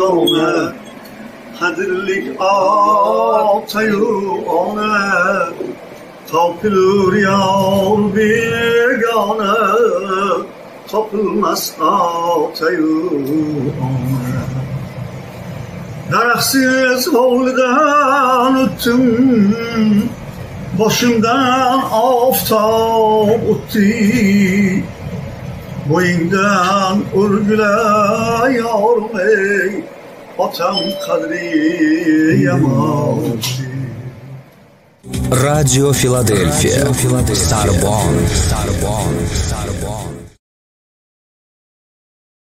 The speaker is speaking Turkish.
ona Kadirlik atayı ona Tapılır yar begane Tapılmaz atayı ona Daraksız oğludan öttüm Başımdan aftap öttü Boyundan urgüle yavrum ey Atam kadri yamaçti Радио Филадельфия. Старбон. Старбон. Старбон.